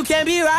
you can't be right.